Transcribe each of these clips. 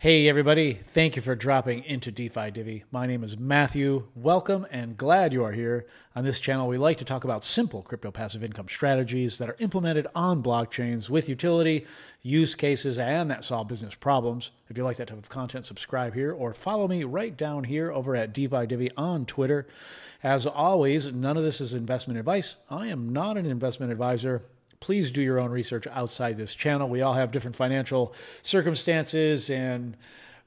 Hey, everybody. Thank you for dropping into DeFi Divvy. My name is Matthew. Welcome and glad you are here. On this channel, we like to talk about simple crypto passive income strategies that are implemented on blockchains with utility, use cases, and that solve business problems. If you like that type of content, subscribe here or follow me right down here over at DeFi Divvy on Twitter. As always, none of this is investment advice. I am not an investment advisor please do your own research outside this channel. We all have different financial circumstances and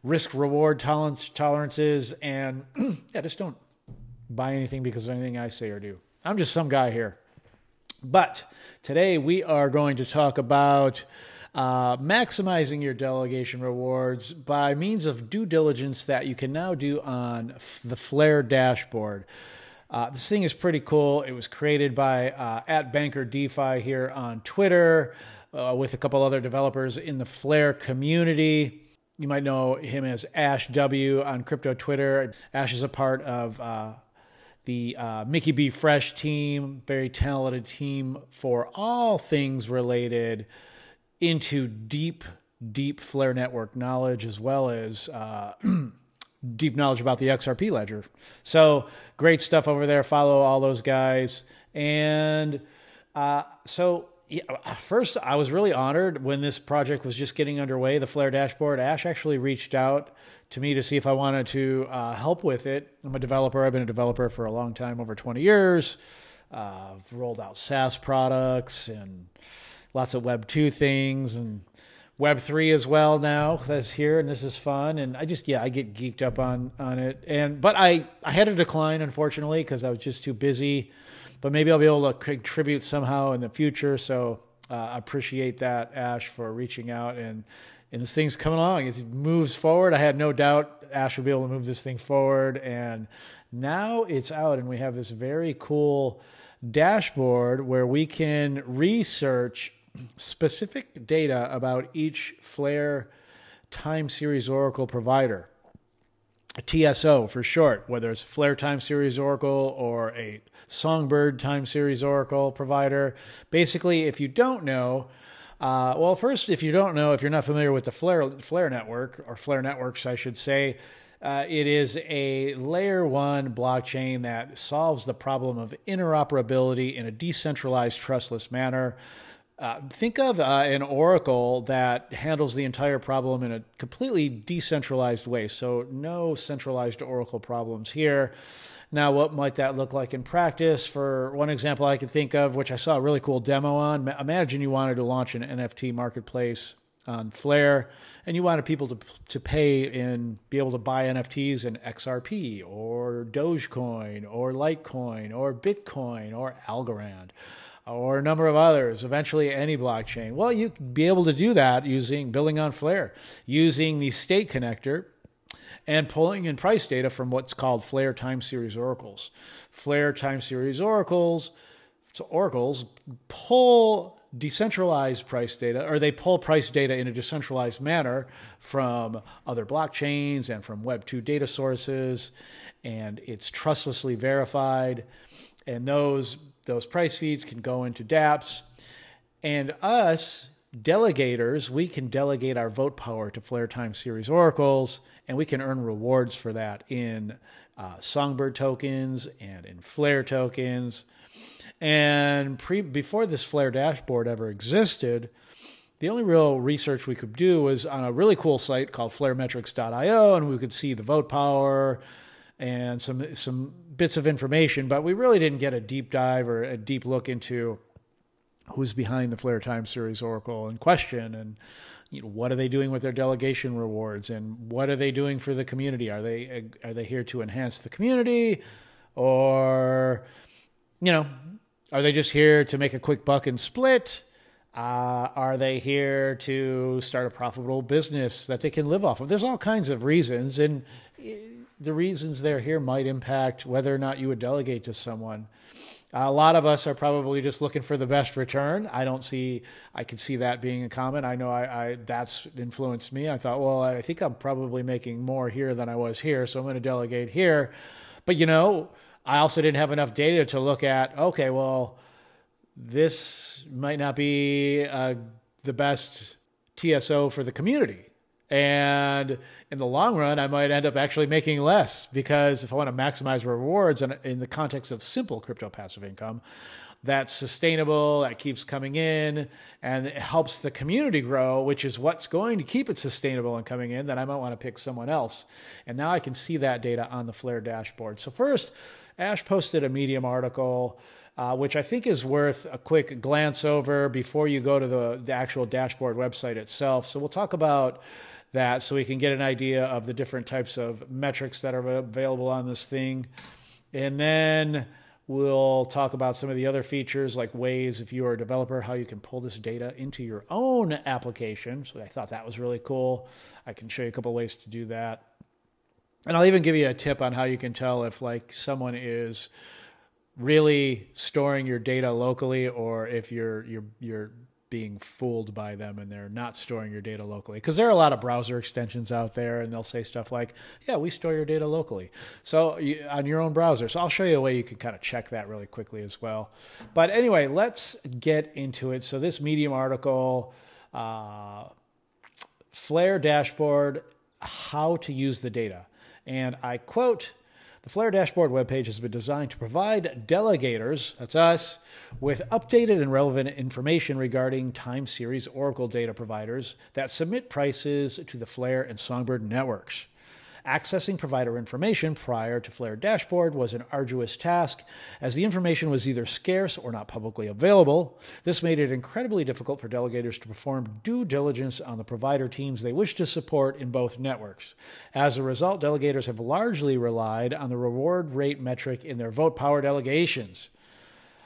risk reward tolerance, tolerances. And yeah, just don't buy anything because of anything I say or do. I'm just some guy here. But today we are going to talk about uh, maximizing your delegation rewards by means of due diligence that you can now do on the Flare dashboard. Uh, this thing is pretty cool. It was created by uh, at Banker DeFi here on Twitter uh, with a couple other developers in the Flare community. You might know him as Ash W on crypto Twitter. Ash is a part of uh, the uh, Mickey B Fresh team, very talented team for all things related into deep, deep Flare network knowledge as well as uh, deep knowledge about the XRP ledger. So great stuff over there. Follow all those guys. And uh, so yeah, first, I was really honored when this project was just getting underway, the Flare dashboard. Ash actually reached out to me to see if I wanted to uh, help with it. I'm a developer. I've been a developer for a long time, over 20 years. Uh, rolled out SaaS products and lots of Web 2 things and Web three as well now that's here, and this is fun. And I just yeah, I get geeked up on on it. And but I I had a decline unfortunately because I was just too busy. But maybe I'll be able to contribute somehow in the future. So uh, I appreciate that Ash for reaching out and and this thing's coming along. It moves forward. I had no doubt Ash would be able to move this thing forward, and now it's out, and we have this very cool dashboard where we can research specific data about each Flare time series Oracle provider. TSO for short, whether it's Flare Time Series Oracle or a Songbird Time Series Oracle provider. Basically, if you don't know, uh, well, first, if you don't know, if you're not familiar with the Flare, Flare network, or Flare networks, I should say, uh, it is a layer one blockchain that solves the problem of interoperability in a decentralized, trustless manner. Uh, think of uh, an oracle that handles the entire problem in a completely decentralized way. So, no centralized oracle problems here. Now, what might that look like in practice? For one example, I could think of, which I saw a really cool demo on. Imagine you wanted to launch an NFT marketplace on Flare, and you wanted people to to pay and be able to buy NFTs in XRP or Dogecoin or Litecoin or Bitcoin or Algorand or a number of others, eventually any blockchain. Well, you would be able to do that using building on Flare, using the state connector and pulling in price data from what's called Flare time series oracles. Flare time series oracles, so oracles pull decentralized price data, or they pull price data in a decentralized manner from other blockchains and from Web2 data sources, and it's trustlessly verified. And those those price feeds can go into dApps. And us, delegators, we can delegate our vote power to Flare Time Series oracles, and we can earn rewards for that in uh, Songbird tokens and in Flare tokens. And pre- before this Flare dashboard ever existed, the only real research we could do was on a really cool site called flaremetrics.io, and we could see the vote power and some some bits of information, but we really didn't get a deep dive or a deep look into who's behind the Flare Time Series Oracle in question and you know, what are they doing with their delegation rewards and what are they doing for the community? Are they are they here to enhance the community or you know, are they just here to make a quick buck and split? Uh, are they here to start a profitable business that they can live off of? There's all kinds of reasons, and the reasons they're here might impact whether or not you would delegate to someone. a lot of us are probably just looking for the best return. I don't see, I can see that being a comment. I know I, I, that's influenced me. I thought, well, I think I'm probably making more here than I was here, so I'm going to delegate here. But you know, I also didn't have enough data to look at. Okay, well, this might not be uh, the best TSO for the community And in the long run, I might end up actually making less because if I want to maximize rewards in, in the context of simple crypto passive income, that's sustainable, that keeps coming in, and it helps the community grow, which is what's going to keep it sustainable and coming in, then I might want to pick someone else. And now I can see that data on the Flare dashboard. So, first, Ash posted a Medium article. Uh, which I think is worth a quick glance over before you go to the, the actual dashboard website itself. So, we'll talk about that so we can get an idea of the different types of metrics that are available on this thing. And then We'll talk about some of the other features like ways, if you are a developer, how you can pull this data into your own application. So I thought that was really cool. I can show you a couple ways to do that. And I'll even give you a tip on how you can tell if like someone is really storing your data locally or if you're you're you're being fooled by them and they're not storing your data locally. Because there are a lot of browser extensions out there and they'll say stuff like, yeah, we store your data locally. So you, on your own browser. So I'll show you a way you can kind of check that really quickly as well. But anyway, let's get into it. So this Medium article, uh, Flare dashboard, how to use the data. And I quote, the Flare dashboard webpage has been designed to provide delegators, that's us, with updated and relevant information regarding time series Oracle data providers that submit prices to the Flare and Songbird networks. Accessing provider information prior to Flare dashboard was an arduous task, as the information was either scarce or not publicly available. This made it incredibly difficult for delegators to perform due diligence on the provider teams they wish to support in both networks. As a result, delegators have largely relied on the reward rate metric in their vote power delegations.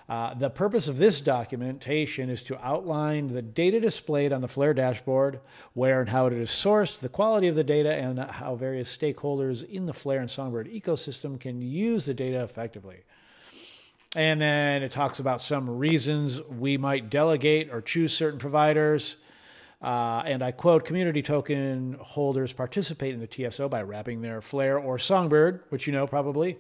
Uh, the purpose of this documentation is to outline the data displayed on the Flare dashboard, where and how it is sourced, the quality of the data, and how various stakeholders in the Flare and Songbird ecosystem can use the data effectively. And then it talks about some reasons we might delegate or choose certain providers. Uh, and I quote community token holders participate in the TSO by wrapping their Flare or Songbird, which you know probably,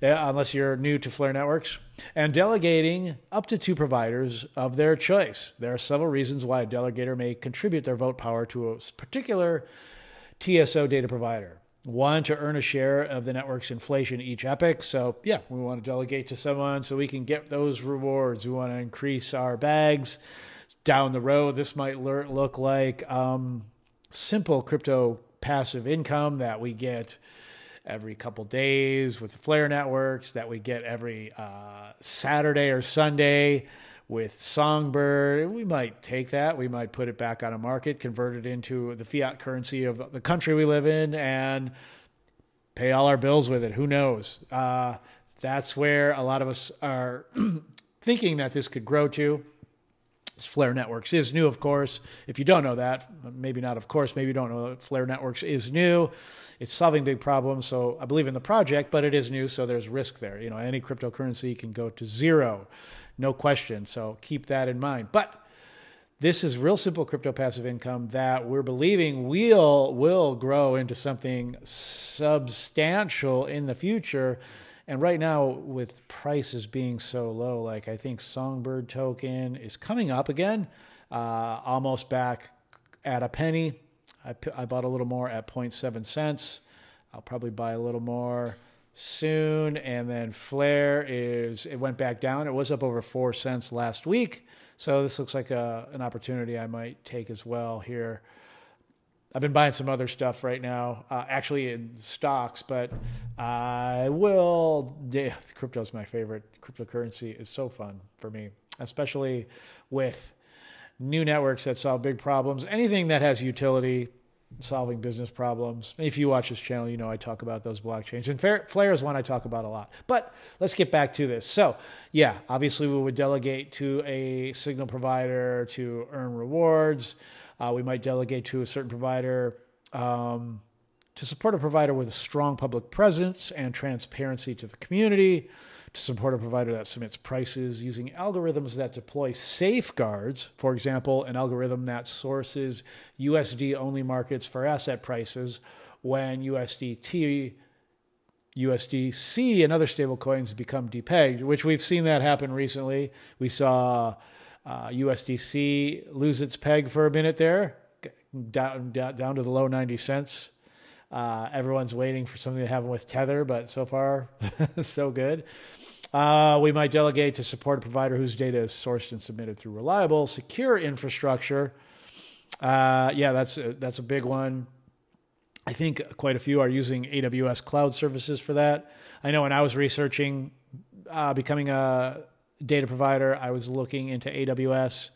unless you're new to Flare networks, and delegating up to two providers of their choice. There are several reasons why a delegator may contribute their vote power to a particular TSO data provider. One, to earn a share of the network's inflation each epoch. So, yeah, we want to delegate to someone so we can get those rewards. We want to increase our bags down the road. This might look like um, simple crypto passive income that we get every couple days with the Flare networks that we get every uh, Saturday or Sunday with Songbird. We might take that, we might put it back on a market, convert it into the fiat currency of the country we live in, and pay all our bills with it. Who knows? Uh, that's where a lot of us are thinking that this could grow to. Flare Networks is new, of course. If you don't know that, maybe not, of course, maybe you don't know that Flare Networks is new. It's solving big problems. So I believe in the project, but it is new, so there's risk there. You know, any cryptocurrency can go to zero, no question. So keep that in mind. But this is real simple crypto passive income that we're believing will will grow into something substantial in the future and right now, with prices being so low, like I think Songbird token is coming up again, uh, almost back at a penny. I, I bought a little more at 0.7 cents. I'll probably buy a little more soon. And then Flare is, it went back down. It was up over 4 cents last week. So this looks like a, an opportunity I might take as well here. I've been buying some other stuff right now, uh, actually in stocks, but I will. Yeah, crypto is my favorite. Cryptocurrency is so fun for me, especially with new networks that solve big problems. Anything that has utility, solving business problems. If you watch this channel, you know I talk about those blockchains. And Flare is one I talk about a lot. But let's get back to this. So, yeah, obviously we would delegate to a signal provider to earn rewards. Uh, we might delegate to a certain provider um, to support a provider with a strong public presence and transparency to the community, to support a provider that submits prices using algorithms that deploy safeguards. For example, an algorithm that sources USD only markets for asset prices when USDT USDC and other stablecoins become depegged, which we've seen that happen recently. We saw uh, USDC lose its peg for a minute there, down down, to the low 90 cents. Uh, everyone's waiting for something to happen with Tether, but so far, so good. Uh, we might delegate to support a provider whose data is sourced and submitted through reliable, secure infrastructure. Uh, yeah, that's a, that's a big one. I think quite a few are using AWS cloud services for that. I know when I was researching uh, becoming a data provider, I was looking into AWS.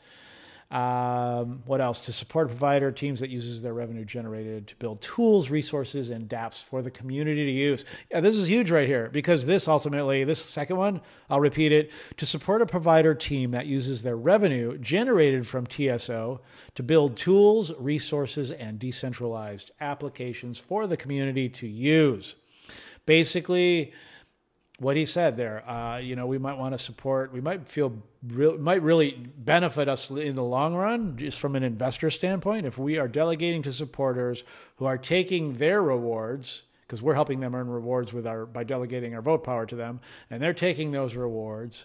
Um, what else? To support provider, teams that uses their revenue generated to build tools, resources, and dApps for the community to use. Yeah, this is huge right here because this ultimately, this second one, I'll repeat it, to support a provider team that uses their revenue generated from TSO to build tools, resources, and decentralized applications for the community to use. Basically, what he said there. Uh, you know, we might want to support. We might feel real, might really benefit us in the long run, just from an investor standpoint, if we are delegating to supporters who are taking their rewards because we're helping them earn rewards with our by delegating our vote power to them, and they're taking those rewards,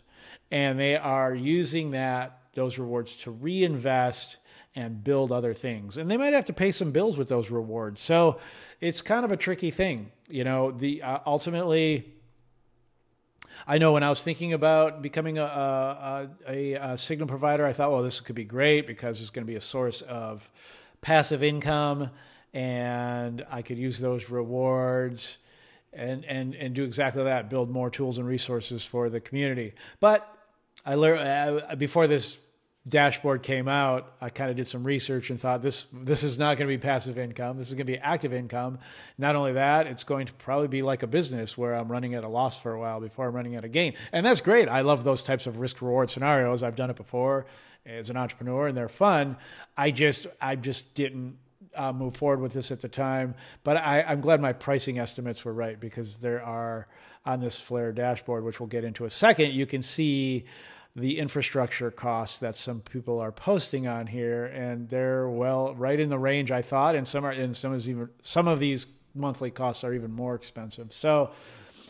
and they are using that those rewards to reinvest and build other things. And they might have to pay some bills with those rewards. So it's kind of a tricky thing. You know, the uh, ultimately I know when I was thinking about becoming a, a, a, a signal provider, I thought, well, this could be great because it's going to be a source of passive income and I could use those rewards and, and, and do exactly that, build more tools and resources for the community. But I learned uh, before this dashboard came out, I kind of did some research and thought this this is not going to be passive income. This is going to be active income. Not only that, it's going to probably be like a business where I'm running at a loss for a while before I'm running at a gain. And that's great. I love those types of risk reward scenarios. I've done it before as an entrepreneur and they're fun. I just I just didn't uh, move forward with this at the time, but I, I'm glad my pricing estimates were right because there are on this Flare dashboard, which we'll get into a second, you can see the infrastructure costs that some people are posting on here, and they're well right in the range I thought, and some are and some is even some of these monthly costs are even more expensive. So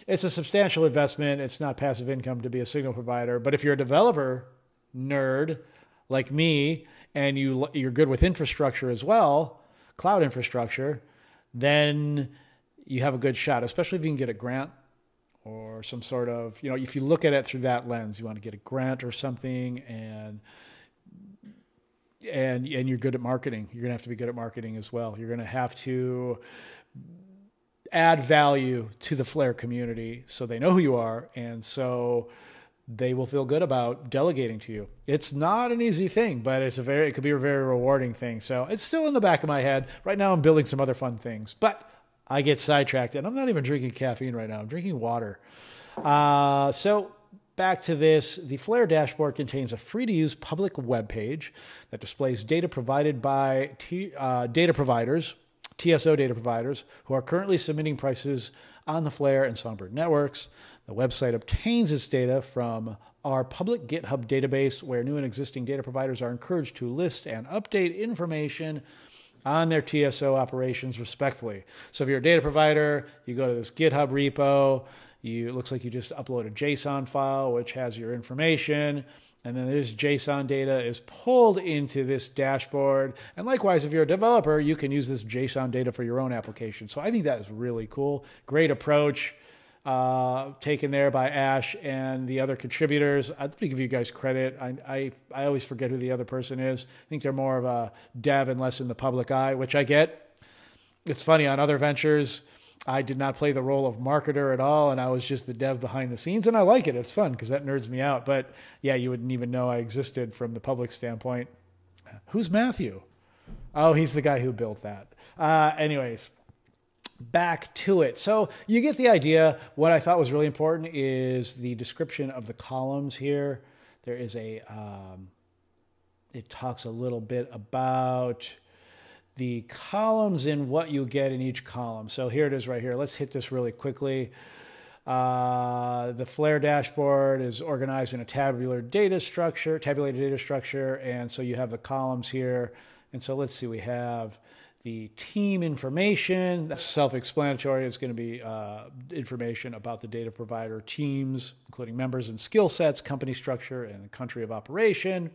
it's a substantial investment. It's not passive income to be a signal provider, but if you're a developer nerd like me and you you're good with infrastructure as well, cloud infrastructure, then you have a good shot, especially if you can get a grant or some sort of, you know, if you look at it through that lens, you want to get a grant or something and and and you're good at marketing. You're going to have to be good at marketing as well. You're going to have to add value to the Flare community so they know who you are and so they will feel good about delegating to you. It's not an easy thing, but it's a very it could be a very rewarding thing. So it's still in the back of my head. Right now I'm building some other fun things. But I get sidetracked, and I'm not even drinking caffeine right now. I'm drinking water. Uh, so back to this, the Flare dashboard contains a free-to-use public web page that displays data provided by T, uh, data providers, TSO data providers, who are currently submitting prices on the Flare and Songbird networks. The website obtains its data from our public GitHub database, where new and existing data providers are encouraged to list and update information on their TSO operations respectfully. So if you're a data provider, you go to this GitHub repo, you, it looks like you just upload a JSON file which has your information, and then this JSON data is pulled into this dashboard. And likewise, if you're a developer, you can use this JSON data for your own application. So I think that is really cool. Great approach uh, taken there by Ash and the other contributors. I'd like to give you guys credit. I, I, I always forget who the other person is. I think they're more of a dev and less in the public eye, which I get. It's funny on other ventures. I did not play the role of marketer at all, and I was just the dev behind the scenes, and I like it. It's fun because that nerds me out. But yeah, you wouldn't even know I existed from the public standpoint. Who's Matthew? Oh, he's the guy who built that. Uh, anyways, back to it. So you get the idea. What I thought was really important is the description of the columns here. There is a, um, it talks a little bit about the columns and what you get in each column. So here it is right here. Let's hit this really quickly. Uh, the Flare dashboard is organized in a tabular data structure, tabulated data structure. And so you have the columns here. And so let's see, we have the team information. That's self-explanatory. It's going to be uh, information about the data provider teams, including members and skill sets, company structure, and country of operation.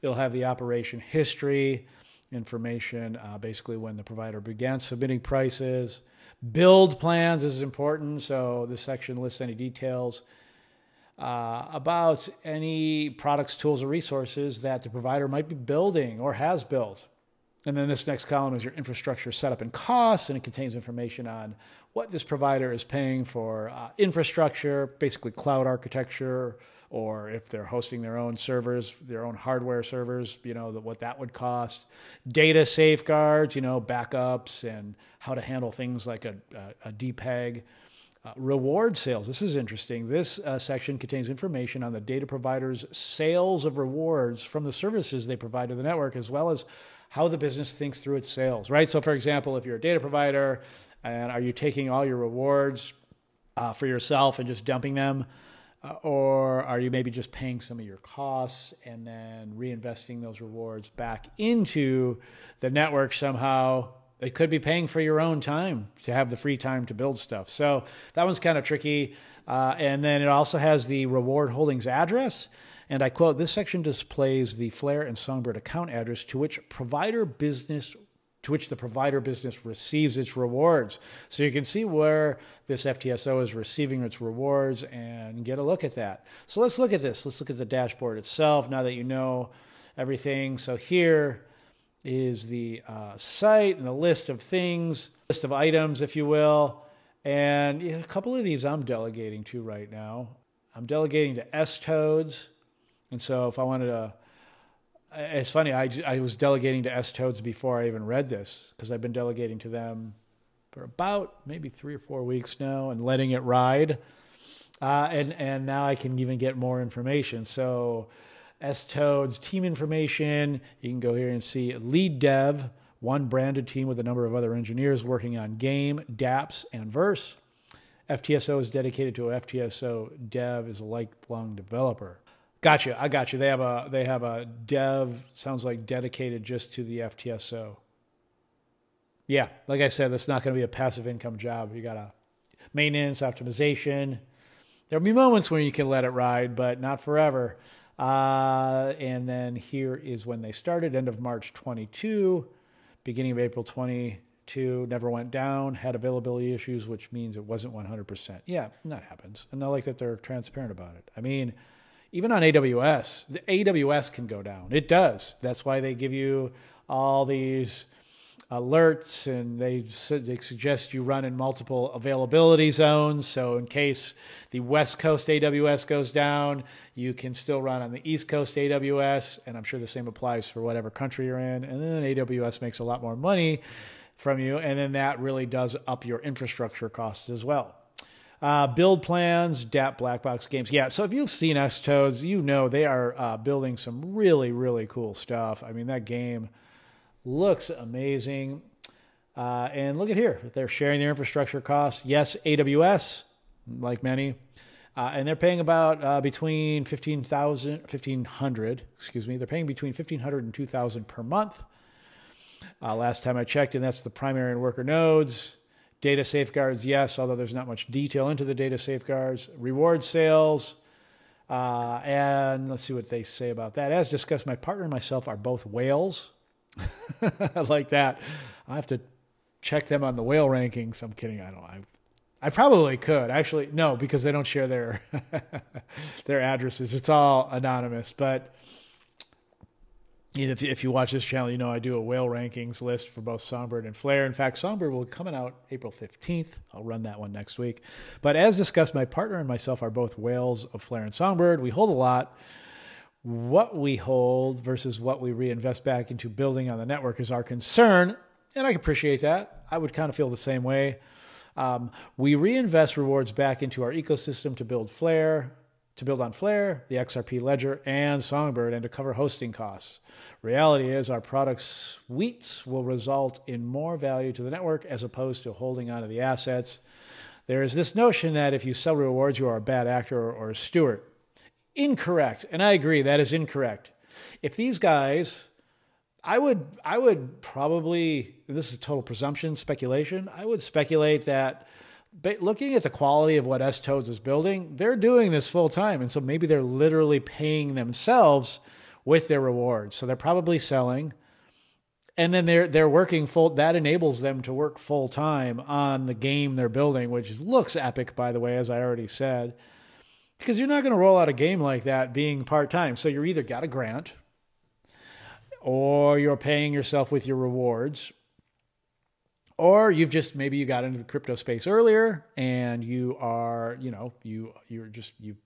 It'll have the operation history, information, uh, basically when the provider began submitting prices. Build plans is important. So this section lists any details uh, about any products, tools, or resources that the provider might be building or has built. And then this next column is your infrastructure setup and costs, and it contains information on what this provider is paying for uh, infrastructure, basically cloud architecture, or if they're hosting their own servers, their own hardware servers, you know, what that would cost. Data safeguards, you know, backups, and how to handle things like a, a, a depeg. Uh, reward sales. This is interesting. This uh, section contains information on the data provider's sales of rewards from the services they provide to the network, as well as how the business thinks through its sales, right? So, for example, if you're a data provider and are you taking all your rewards uh, for yourself and just dumping them? Uh, or are you maybe just paying some of your costs and then reinvesting those rewards back into the network somehow it could be paying for your own time to have the free time to build stuff. So that one's kind of tricky. Uh, and then it also has the reward holdings address. And I quote, this section displays the Flare and Songbird account address to which provider business to which the provider business receives its rewards. So you can see where this FTSO is receiving its rewards and get a look at that. So let's look at this. Let's look at the dashboard itself now that you know everything. So here is the uh, site and the list of things, list of items, if you will. And a couple of these I'm delegating to right now. I'm delegating to S Toads. And so if I wanted to, it's funny, I, I was delegating to S Toads before I even read this because I've been delegating to them for about maybe three or four weeks now and letting it ride. Uh, and, and now I can even get more information. So S Toads team information. You can go here and see lead dev, one branded team with a number of other engineers working on game, dApps, and verse. FTSO is dedicated to FTSO dev is a lifelong developer. Gotcha. I got you. They have a they have a dev sounds like dedicated just to the FTSO. Yeah, like I said, that's not going to be a passive income job. You got a maintenance, optimization. There'll be moments when you can let it ride, but not forever. Uh, and then here is when they started, end of March 22, beginning of April 22, never went down, had availability issues, which means it wasn't 100%. Yeah, that happens. And I like that they're transparent about it. I mean, even on AWS, the AWS can go down. It does. That's why they give you all these alerts and they, they suggest you run in multiple availability zones. So, in case the West Coast AWS goes down, you can still run on the East Coast AWS. And I'm sure the same applies for whatever country you're in. And then AWS makes a lot more money from you. And then that really does up your infrastructure costs as well. Uh, build plans, DApp Black Box Games. Yeah, so if you've seen X Toads, you know they are uh, building some really, really cool stuff. I mean, that game looks amazing. Uh, and look at here, they're sharing their infrastructure costs. Yes, AWS, like many. Uh, and they're paying about uh, between 15,000, 1500, excuse me, they're paying between 1500 and 2000 per month. Uh, last time I checked, and that's the primary and worker nodes. Data safeguards, yes, although there's not much detail into the data safeguards. Reward sales, uh, and let's see what they say about that. As discussed, my partner and myself are both whales. like that. I have to check them on the whale rankings. I'm kidding. I don't. I, I probably could actually. No, because they don't share their their addresses. It's all anonymous. But if, if you watch this channel, you know I do a whale rankings list for both Songbird and Flare. In fact, Songbird will be coming out April 15th. I'll run that one next week. But as discussed, my partner and myself are both whales of Flare and Songbird. We hold a lot. What we hold versus what we reinvest back into building on the network is our concern. And I appreciate that. I would kind of feel the same way. Um, we reinvest rewards back into our ecosystem to build Flare, to build on Flare, the XRP Ledger, and Songbird, and to cover hosting costs. Reality is, our product suites will result in more value to the network as opposed to holding onto the assets. There is this notion that if you sell rewards, you are a bad actor or a steward. Incorrect. And I agree, that is incorrect. If these guys, I would, I would probably, this is total presumption, speculation, I would speculate that looking at the quality of what S Toads is building, they're doing this full time. And so maybe they're literally paying themselves with their rewards. So they're probably selling and then they're they're working full that enables them to work full time on the game they're building which looks epic by the way as i already said because you're not going to roll out a game like that being part-time so you're either got a grant or you're paying yourself with your rewards or you've just maybe you got into the crypto space earlier and you are you know you you're just you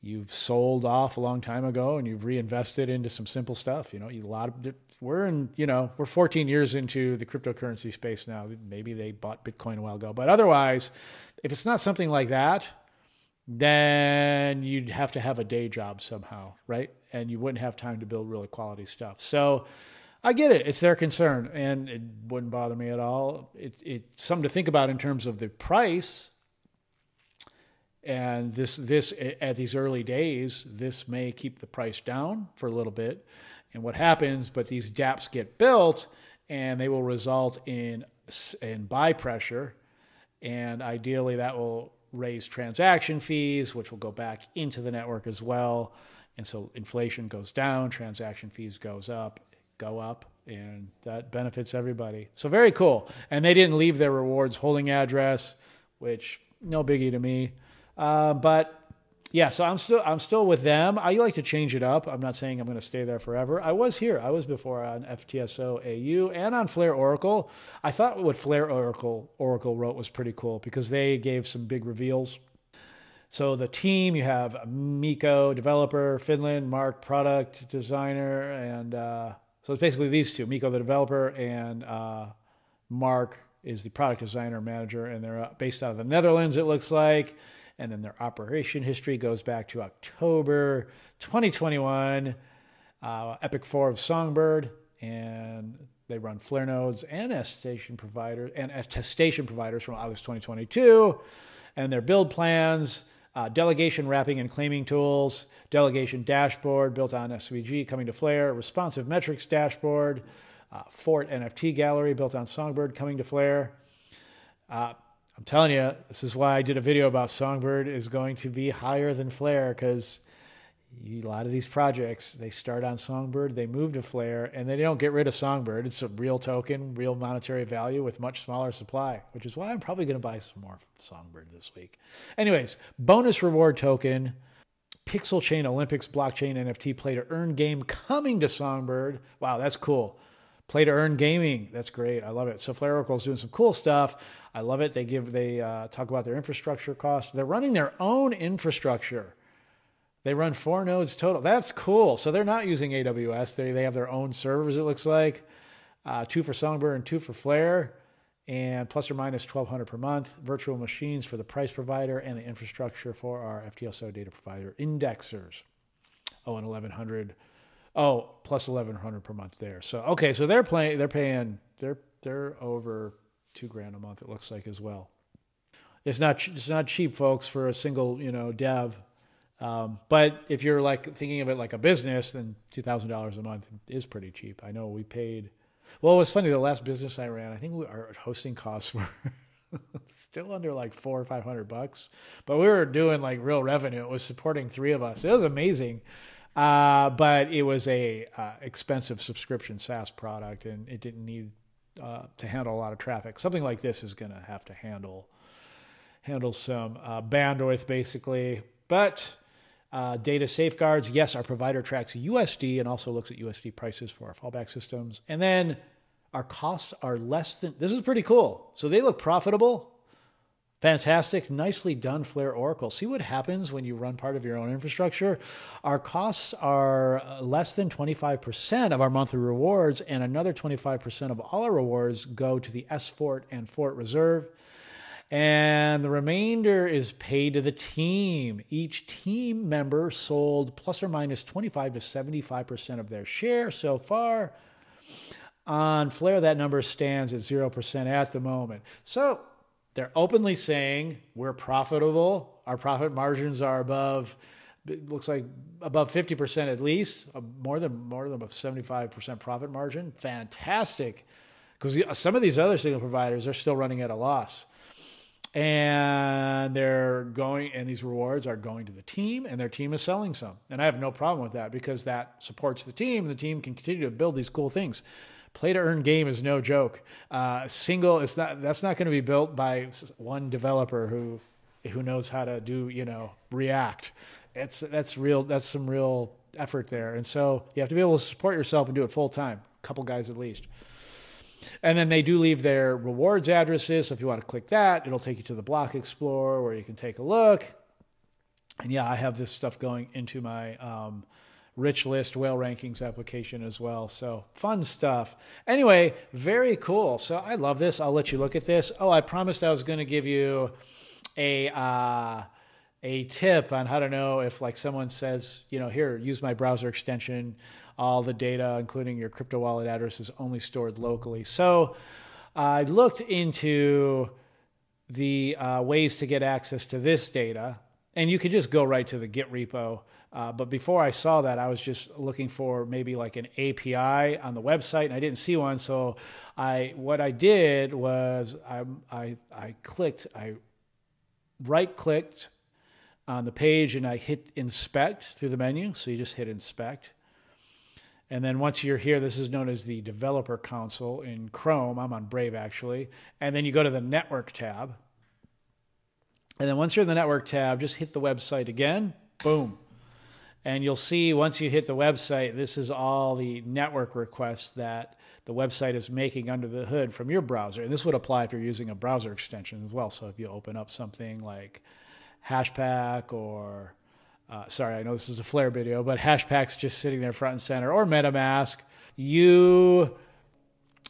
you've sold off a long time ago and you've reinvested into some simple stuff you know you, a lot of we're in you know we're 14 years into the cryptocurrency space now. Maybe they bought bitcoin a while ago but otherwise if it's not something like that then you'd have to have a day job somehow right? And you wouldn't have time to build really quality stuff. So I get it. It's their concern, and it wouldn't bother me at all. It, it's something to think about in terms of the price. And this, this at these early days, this may keep the price down for a little bit. And what happens? But these DApps get built, and they will result in in buy pressure, and ideally that will raise transaction fees, which will go back into the network as well. And so inflation goes down, transaction fees goes up, go up and that benefits everybody. So very cool. And they didn't leave their rewards holding address, which no biggie to me. Uh, but yeah, so I'm still I'm still with them. I like to change it up. I'm not saying I'm going to stay there forever. I was here. I was before on FTSO AU and on Flare Oracle. I thought what Flare Oracle Oracle wrote was pretty cool because they gave some big reveals. So the team you have Miko, developer, Finland, Mark, product designer, and uh, so it's basically these two, Miko, the developer, and uh, Mark is the product designer manager, and they're uh, based out of the Netherlands, it looks like. And then their operation history goes back to October 2021. Uh, Epoch 4 of Songbird, and they run Flare nodes and attestation providers and attestation providers from August 2022. And their build plans uh, delegation wrapping and claiming tools, delegation dashboard built on SGB coming to Flare, responsive metrics dashboard, uh, Fort NFT gallery built on Songbird coming to Flare. Uh, I'm telling you, this is why I did a video about Songbird is going to be higher than Flare because a lot of these projects they start on songbird they move to flare and they don't get rid of songbird. It's a real token real monetary value with much smaller supply which is why i'm probably going to buy some more songbird this week. Anyways bonus reward token pixel chain olympics blockchain nft play to earn game coming to songbird. Wow that's cool. Play to earn gaming that's great i love it. So flare oracle is doing some cool stuff i love it. They give they uh, talk about their infrastructure costs. They're running their own infrastructure they run four nodes total. That's cool. So they're not using AWS. They, they have their own servers, it looks like. Uh, two for Songbird and two for Flare, and plus or minus 1200 per month. Virtual machines for the price provider and the infrastructure for our FTSO data provider indexers. Oh, and 1100. Oh, plus 1100 per month there. So okay, so they're playing. They're paying. They're they're over two grand a month. It looks like as well. It's not it's not cheap, folks, for a single you know dev um, but if you're like thinking of it like a business, then two thousand dollars a month is pretty cheap. I know we paid. Well, it was funny. The last business I ran, I think we, our hosting costs were still under like four or five hundred bucks, but we were doing like real revenue. It was supporting three of us. It was amazing, uh, but it was a uh, expensive subscription SaaS product, and it didn't need uh, to handle a lot of traffic. Something like this is going to have to handle handle some uh, bandwidth, basically, but uh, data safeguards. Yes, our provider tracks USD and also looks at USD prices for our fallback systems. And then our costs are less than, this is pretty cool. So they look profitable. Fantastic. Nicely done, Flare Oracle. See what happens when you run part of your own infrastructure. Our costs are uh, less than 25% of our monthly rewards, and another 25% of all our rewards go to the S Fort and Fort Reserve and the remainder is paid to the team. Each team member sold plus or minus 25 to 75% of their share so far. On Flare, that number stands at 0% at the moment. So they're openly saying we're profitable. Our profit margins are above, it looks like above 50% at least, uh, more than more than a 75% profit margin. Fantastic. Because some of these other signal providers are still running at a loss and they're going and these rewards are going to the team and their team is selling some and i have no problem with that because that supports the team and the team can continue to build these cool things play to earn game is no joke. Uh, single, it's not. That's not going to be built by one developer who who knows how to do you know React. It's that's real. That's some real effort there, and so you have to be able to support yourself and do it full time. A couple guys at least. And then they do leave their rewards addresses. So if you want to click that, it'll take you to the Block Explorer where you can take a look. And yeah, I have this stuff going into my um, rich list whale rankings application as well. So fun stuff. Anyway, very cool. So I love this. I'll let you look at this. Oh, I promised I was going to give you a uh, a tip on how to know if like someone says, you know, here, use my browser extension. All the data, including your crypto wallet address, is only stored locally. So I looked into the uh, ways to get access to this data, and you could just go right to the Git repo. Uh, but before I saw that, I was just looking for maybe like an API on the website, and I didn't see one. So I, what I did was I, I, I clicked, I right clicked on the page and I hit inspect through the menu. So you just hit inspect. And then once you're here, this is known as the developer console in Chrome. I'm on Brave actually. And then you go to the network tab. And then once you're in the network tab, just hit the website again. Boom. And you'll see once you hit the website, this is all the network requests that the website is making under the hood from your browser. And this would apply if you're using a browser extension as well. So if you open up something like Hashpack or, uh, sorry, I know this is a Flare video, but Hashpack's just sitting there front and center, or MetaMask, you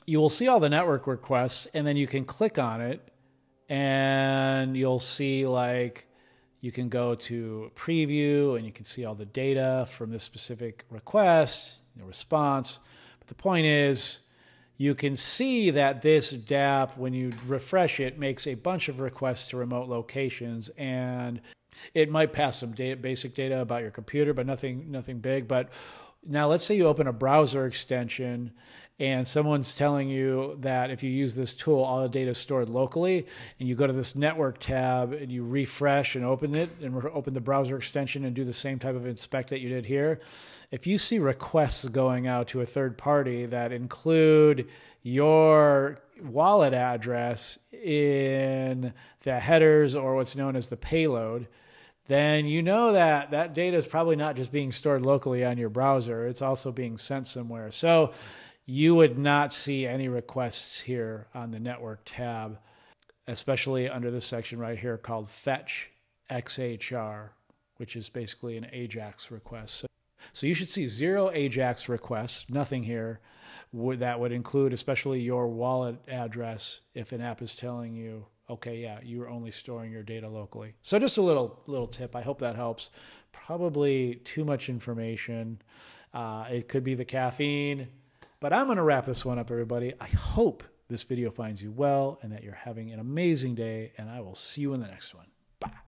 you will see all the network requests, and then you can click on it, and you'll see like you can go to preview, and you can see all the data from this specific request, the response. But the point is, you can see that this DApp, when you refresh it, makes a bunch of requests to remote locations, and it might pass some data, basic data about your computer, but nothing, nothing big. But now, let's say you open a browser extension and someone's telling you that if you use this tool, all the data is stored locally, and you go to this network tab and you refresh and open it and open the browser extension and do the same type of inspect that you did here. If you see requests going out to a third party that include your wallet address in the headers or what's known as the payload, then you know that that data is probably not just being stored locally on your browser, it's also being sent somewhere. So you would not see any requests here on the network tab, especially under this section right here called fetch XHR, which is basically an AJAX request. So, so you should see zero AJAX requests, nothing here that would include especially your wallet address if an app is telling you okay yeah you're only storing your data locally so just a little little tip i hope that helps probably too much information uh, it could be the caffeine but I'm going to wrap this one up, everybody. I hope this video finds you well and that you're having an amazing day, and I will see you in the next one. Bye.